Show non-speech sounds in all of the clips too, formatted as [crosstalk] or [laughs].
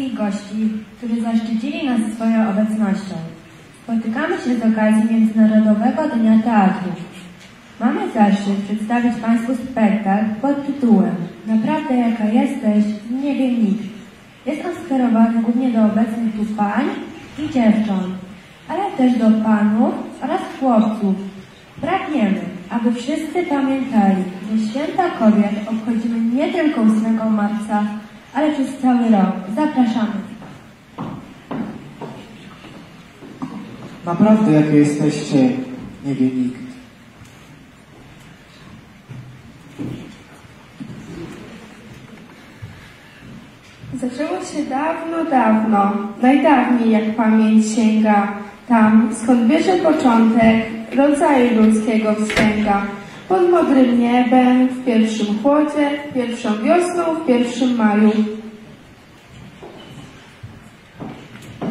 wszystkich gości, którzy zaszczycili nas swoją obecnością. Spotykamy się z okazji Międzynarodowego Dnia Teatru. Mamy zaszczyt przedstawić Państwu spektakl pod tytułem Naprawdę jaka jesteś, nie wie nikt. Jest on skierowany głównie do obecnych tu pań i dziewcząt, ale też do panów oraz chłopców. Pragniemy, aby wszyscy pamiętali, że święta kobiet obchodzimy nie tylko 8 marca, ale przez cały rok. Zapraszamy. Naprawdę jakie jesteście, nie wie nikt. Zaczęło się dawno, dawno, najdawniej jak pamięć sięga, tam skąd bierze początek rodzaju ludzkiego wstęga. Pod modrym niebem, w pierwszym chłodzie, pierwszą wiosną, w pierwszym maju.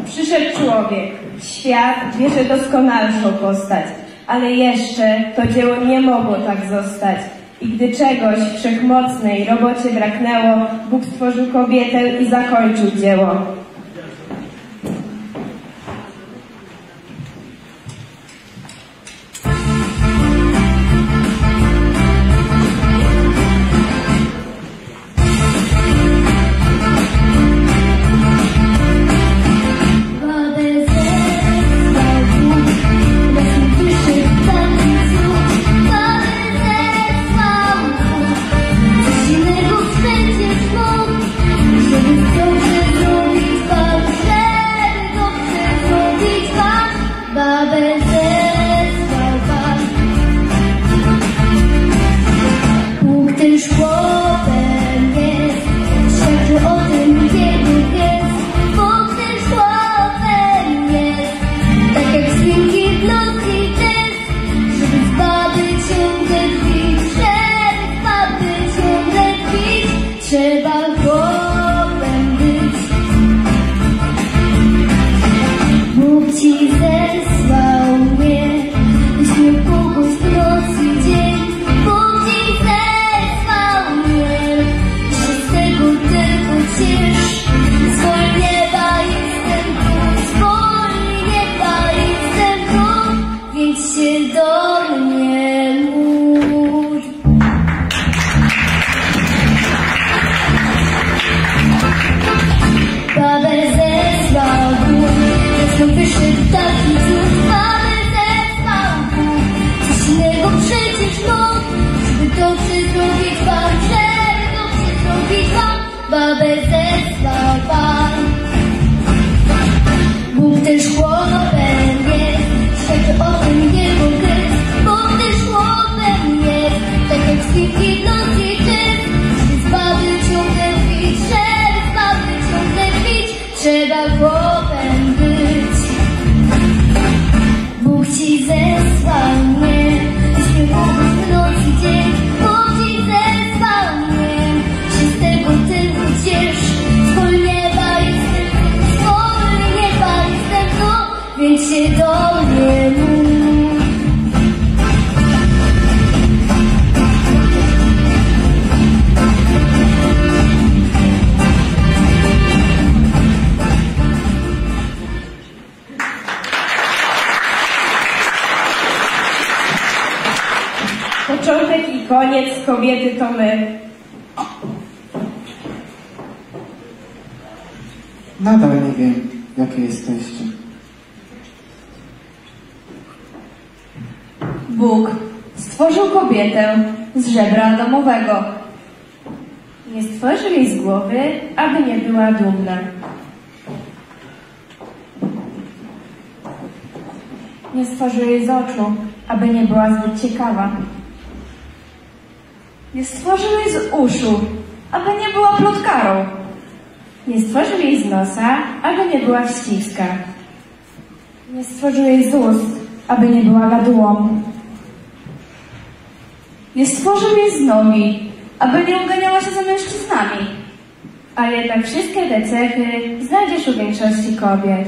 Przyszedł człowiek, świat bierze doskonalszą postać, ale jeszcze to dzieło nie mogło tak zostać. I gdy czegoś wszechmocnej robocie braknęło, Bóg stworzył kobietę i zakończył dzieło. Koniec kobiety to my. Nadal nie wiem, jakie jesteście. Bóg stworzył kobietę z żebra domowego. Nie stworzył jej z głowy, aby nie była dumna. Nie stworzył jej z oczu, aby nie była zbyt ciekawa. Nie stworzył jej z uszu, aby nie była plotkarą. Nie stworzył jej z nosa, aby nie była wściska. Nie stworzył jej z ust, aby nie była gadułą. Nie stworzył jej z nogi, aby nie uganiała się za mężczyznami. A jednak wszystkie te cechy znajdziesz u większości kobiet.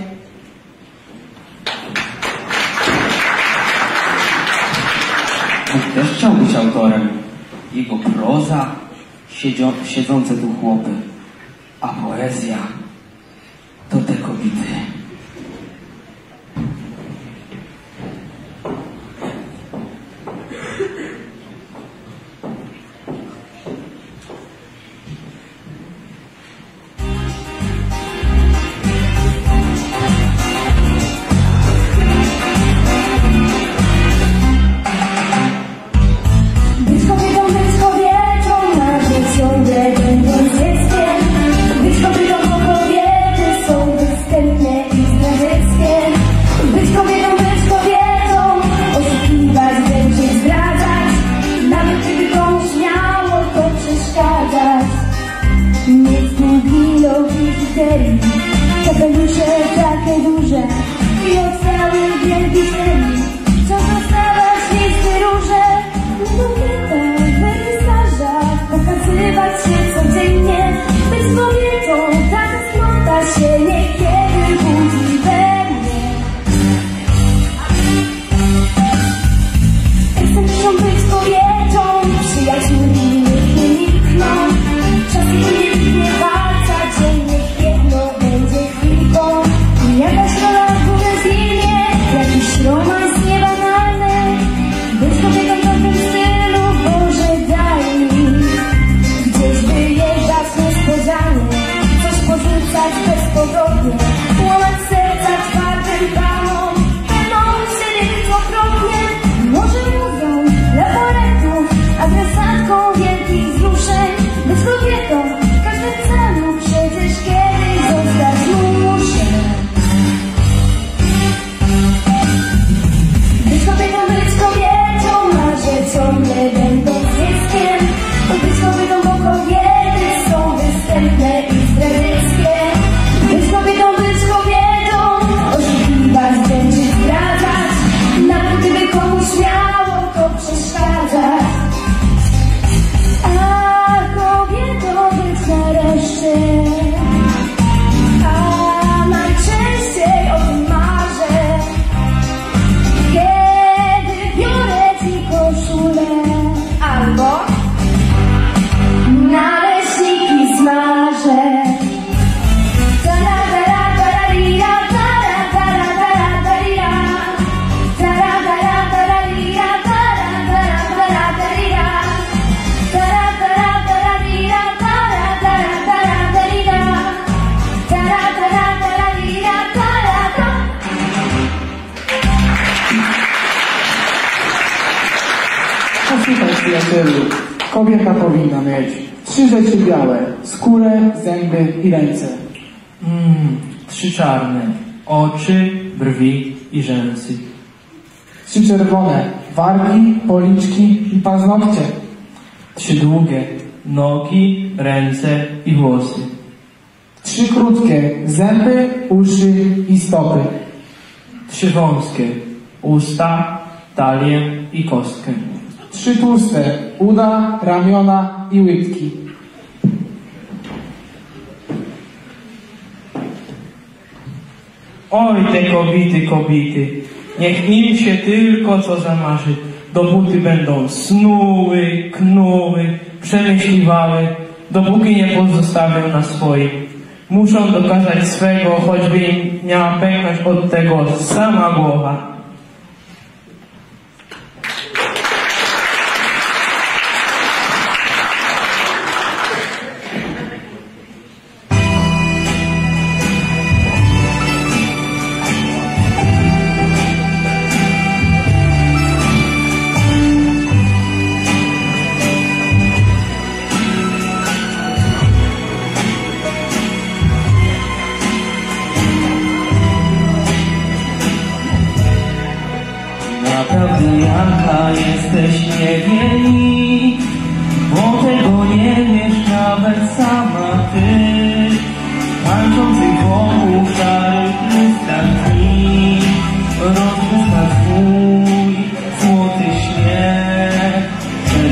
Też chciał być autorem jego proza, siedzące tu chłopy, a poezja to te kobiety. i ręce. Mm, trzy czarne. Oczy, brwi i rzęsy. Trzy czerwone. Wargi, policzki i paznokcie. Trzy długie. Nogi, ręce i włosy. Trzy krótkie. Zęby, uszy i stopy. Trzy wąskie. Usta, talię i kostkę. Trzy tłuste. Uda, ramiona i łydki. Oj, te kobiety, kobiety, niech im się tylko co zamarzy. Dopóty będą snuły, knuły, przemyśliwały, dopóki nie pozostawią na swoim. Muszą dokazać swego, choćby im miała pękać od tego sama głowa.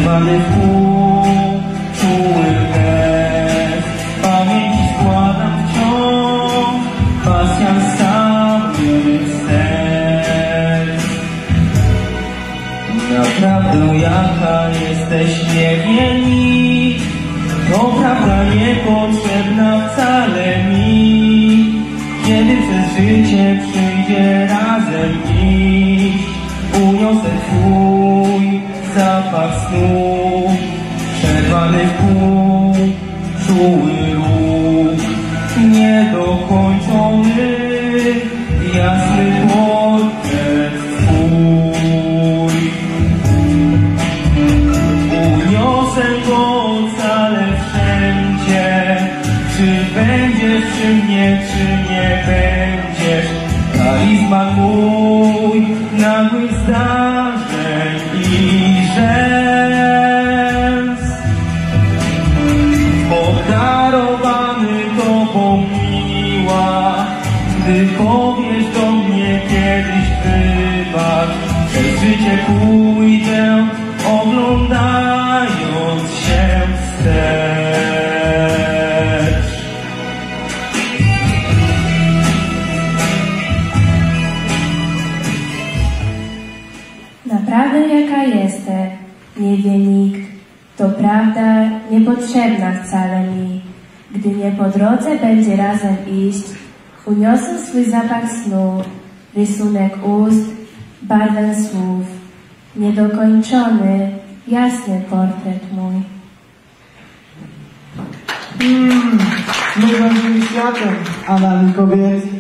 zrywanych pół, czuły wdech, pamięć składam wciąż, pasjan stawionych serc. Naprawdę jaka jesteś, nie wie nikt, to prawda niepotrzebna wcale mi, kiedy przez życie przyjdzie razem iść, uniosę twój zapach snu. 天之夜飞。prawdę jaka jestem, nie wie nikt, to prawda niepotrzebna wcale mi. Gdy nie po drodze będzie razem iść, uniosę swój zapach snu, rysunek ust, barwę słów, niedokończony, jasny portret mój. Mm, Mój wam światem, Anna Likowiec.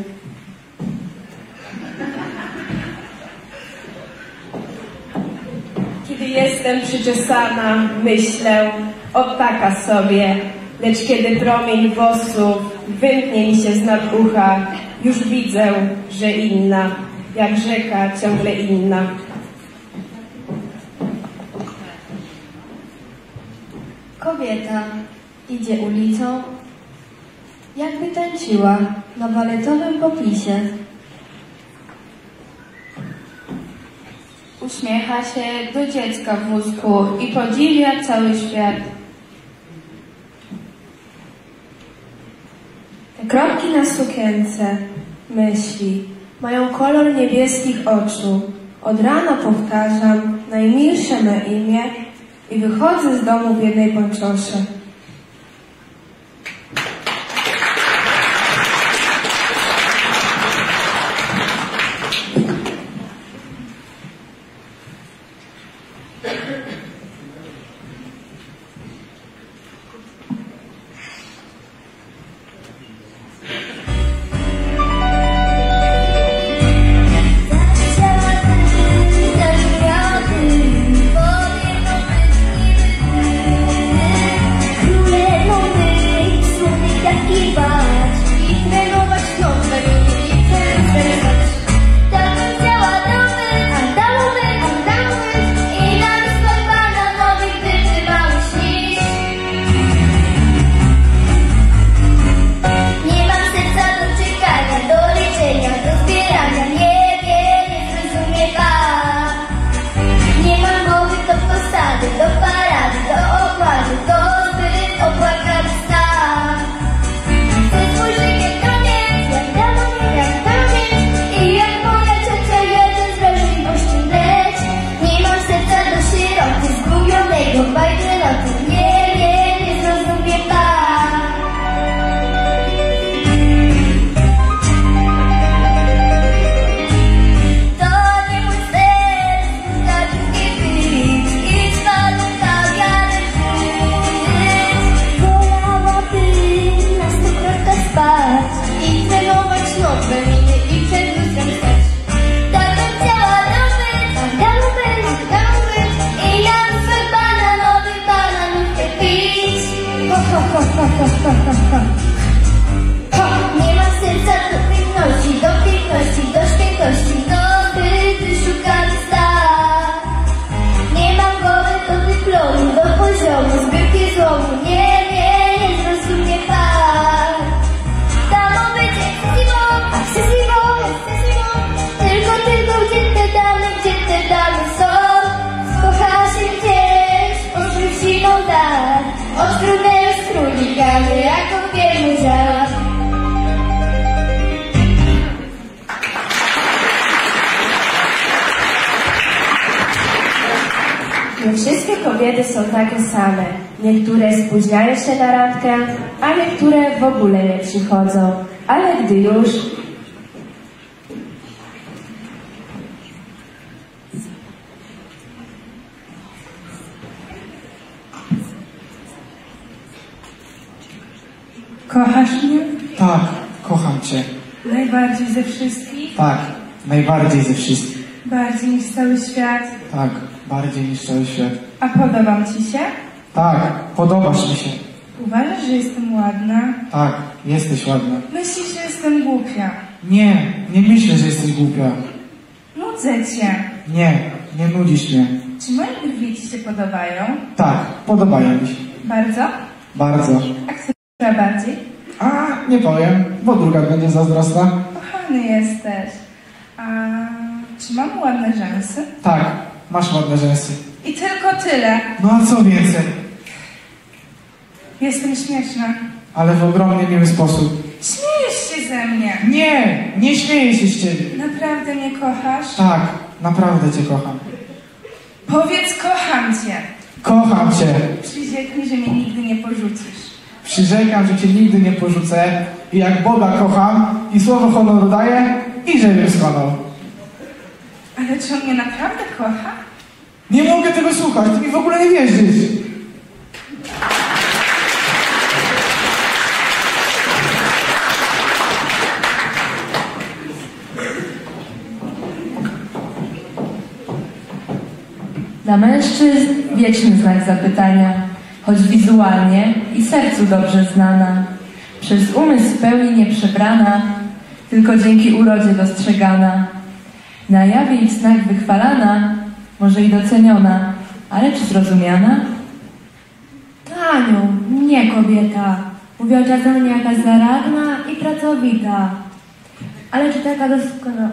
jestem przyczesana, myślę, odtaka sobie, lecz kiedy promień wosu wymknie mi się z nad ucha, już widzę, że inna, jak rzeka ciągle inna. Kobieta idzie ulicą, jakby tańczyła na baletowym popisie. Uśmiecha się do dziecka w wózku i podziwia cały świat. Te kropki na sukience, myśli, mają kolor niebieskich oczu. Od rana powtarzam najmilsze me imię i wychodzę z domu w jednej ponczosze. Nie wszystkie kobiety są takie same. Niektóre spóźniają się na randkę, a niektóre w ogóle nie przychodzą. Ale gdy już... Kochasz mnie? Tak, kocham cię. Najbardziej ze wszystkich? Tak, najbardziej ze wszystkich. Bardziej niż cały świat? Tak bardziej niż cały świat. A podobam ci się? Tak, podobasz mi się. Uważasz, że jestem ładna? Tak, jesteś ładna. Myślisz, że jestem głupia? Nie, nie myślę, że jesteś głupia. Nudzę cię. Nie, nie nudzisz mnie. Czy moje brwi ci się podobają? Tak, podobają mi się. Bardzo? Bardzo. A która bardziej? A, nie powiem, bo druga będzie zazdrosna. Kochany jesteś. A czy mam ładne rzęsy? Tak, masz ładne rzęsy. I tylko tyle. No a co więcej? Jestem śmieszna. Ale w ogromnie miły sposób. Śmiejesz się ze mnie. Nie, nie śmieję się z ciebie. Naprawdę mnie kochasz? Tak, naprawdę cię kocham. Powiedz, kocham cię. Kocham cię. Przysięgnij, że mnie nigdy nie porzucisz. Przyrzekam, że cię nigdy nie porzucę i jak Boga kocham i słowo honoru daję i żebym skonał. Ale czy on mnie naprawdę kocha? Nie mogę tego słuchać, ty mi w ogóle nie wierzysz. Dla mężczyzn wieczny znak zapytania, choć wizualnie i sercu dobrze znana. Przez umysł w pełni nie przebrana, tylko dzięki urodzie dostrzegana. Na jawie i w snach wychwalana, może i doceniona, ale czy zrozumiana? Taniu, nie kobieta. Mówiła czasem jakaś zaradna i pracowita. Ale czy taka doskonała?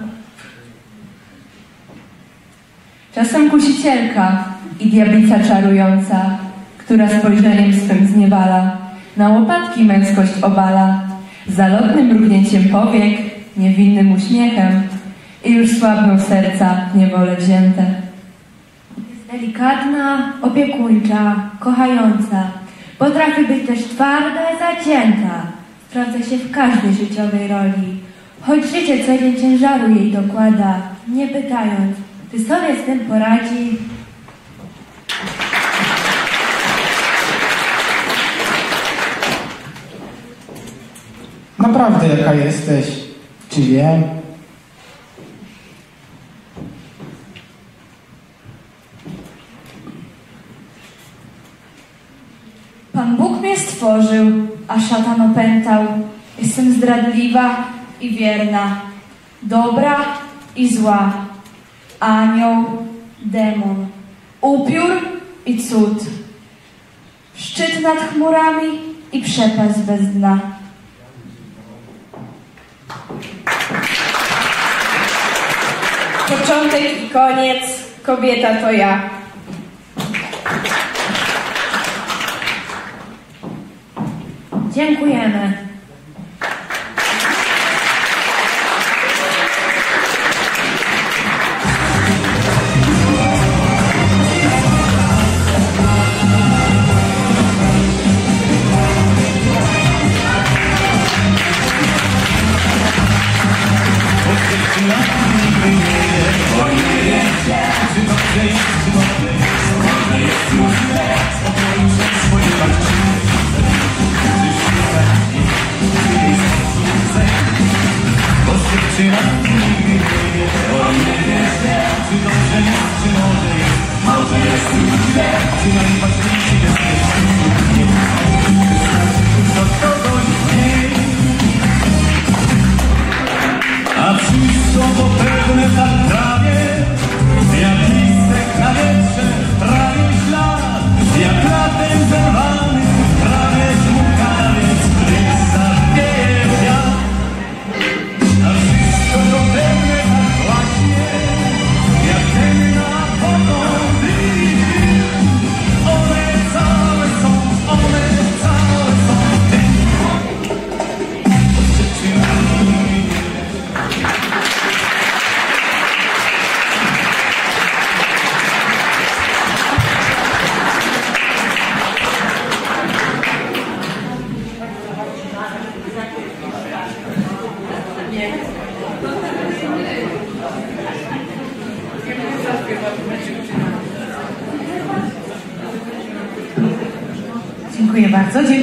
Czasem kusicielka i diablica czarująca, która spojrzeniem swym zniewala, na łopatki męskość obala, zalotnym mrugnięciem powiek, niewinnym uśmiechem i już słabną serca w niewolę wzięte. Jest delikatna, opiekuńcza, kochająca. Potrafi być też twarda zacięta. Sprawdza się w każdej życiowej roli. Choć życie co dzień ciężaru jej dokłada, nie pytając, czy sobie z tym poradzi, Naprawdę jaka jesteś? Czy wiem? Pan Bóg mnie stworzył, a szatan opętał. Jestem zdradliwa i wierna, dobra i zła, anioł, demon, upiór i cud, szczyt nad chmurami i przepaść bez dna. Początek i koniec, kobieta to ja. Dziękujemy.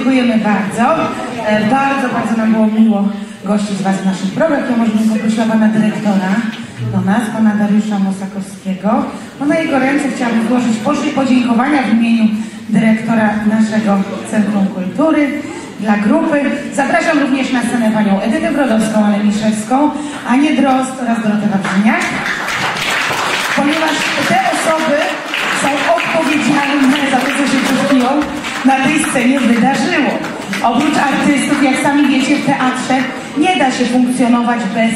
Dziękujemy bardzo. E, bardzo, bardzo nam było miło gościć Was w naszym programie. Ja może bym poprosiła Pana Dyrektora do nas, Pana Dariusza Mosakowskiego. No na jego ręce chciałabym złożyć poszli podziękowania w imieniu dyrektora naszego Centrum Kultury dla grupy. Zapraszam również na scenę Panią Edytę Brodowską, Anę Miszewską, Anię Drozd oraz Dorotę Wawrzyniak ponieważ te osoby są odpowiedzialne za to, tej scenie wydarzyło. Oprócz artystów, jak sami wiecie, w teatrze nie da się funkcjonować bez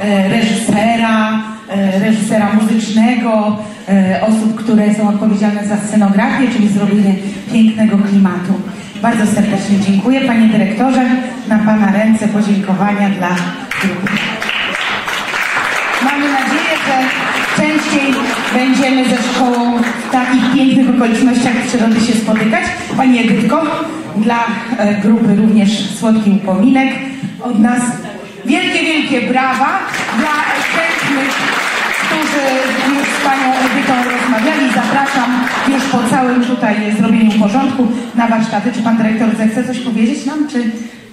e, reżysera, e, reżysera muzycznego, e, osób, które są odpowiedzialne za scenografię, czyli zrobienie pięknego klimatu. Bardzo serdecznie dziękuję Panie Dyrektorze. Na Pana ręce podziękowania dla grupy. Mamy nadzieję, że częściej będziemy ze szkołą takich pięknych okolicznościach przyrody się spotykać. Pani Edytko, dla e, grupy również słodki upominek od nas. Wielkie, wielkie brawa dla chętnych, którzy już z Panią Edytą rozmawiali. Zapraszam już po całym tutaj zrobieniu porządku na warsztaty. Czy Pan Dyrektor zechce coś powiedzieć nam, czy,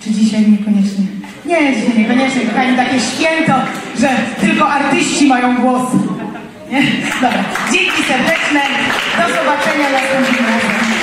czy dzisiaj niekoniecznie? Nie, dzisiaj niekoniecznie. Kochani, takie święto, że tylko artyści mają głos. [laughs] Dzięki serdeczne. Do zobaczenia następnym razem.